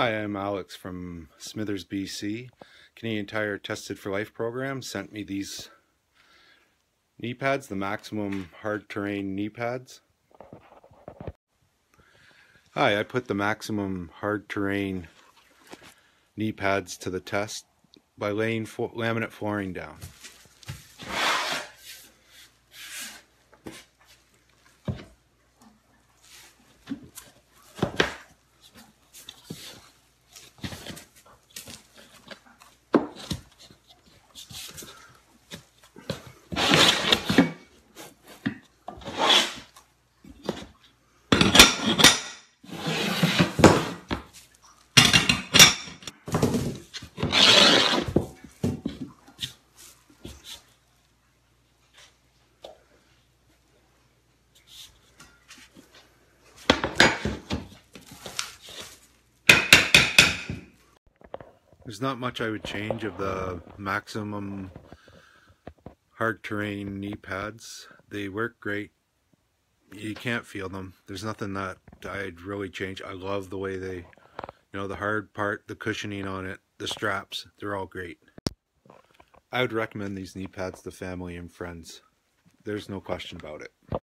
Hi, I'm Alex from Smithers, BC. Canadian Tire Tested for Life program sent me these knee pads, the Maximum Hard Terrain knee pads. Hi, I put the Maximum Hard Terrain knee pads to the test by laying laminate flooring down. There's not much I would change of the maximum hard terrain knee pads. They work great. You can't feel them. There's nothing that I'd really change. I love the way they, you know, the hard part, the cushioning on it, the straps, they're all great. I would recommend these knee pads to family and friends. There's no question about it.